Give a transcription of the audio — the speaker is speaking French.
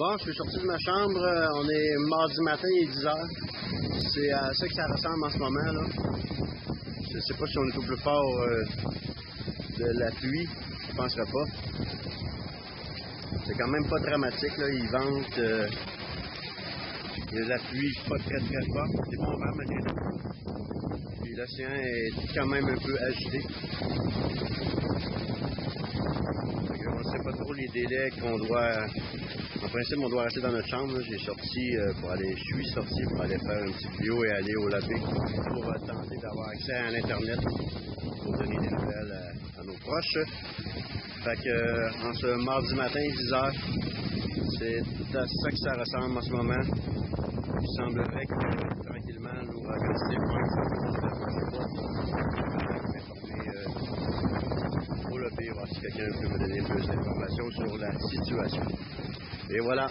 Bon, je suis sorti de ma chambre. euh, On est mardi matin, il est 10 h C'est à ça que ça ressemble en ce moment. Là. Je sais pas si on est au plus fort euh, de la pluie. Je penserais pas. C'est quand même pas dramatique. Là. Il vente. euh, la pluie pas très très forte. C'est bon vent malgré. Puis l'océan est quand même un peu agité. On ne sait pas trop les délais qu'on doit. En principe, on doit rester dans notre chambre. J'ai sorti euh, pour aller. Je suis sorti pour aller faire une petite vidéo et aller au labé pour euh, tenter d'avoir accès à l'Internet pour donner des nouvelles à, à nos proches. Fait que euh, en ce mardi matin, 10 h c'est à ça que ça ressemble en ce moment. Il semblerait que tranquillement l'ouragan dépointe. Au lobby, voir si quelqu'un peut me donner plus d'informations sur la situation. Et voilà.